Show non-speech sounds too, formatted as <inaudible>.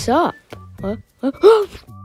What's up? Huh? <gasps> <gasps> <gasps>